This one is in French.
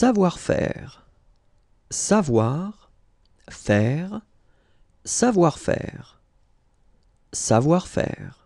Savoir-faire. Savoir, faire, savoir-faire. Savoir-faire.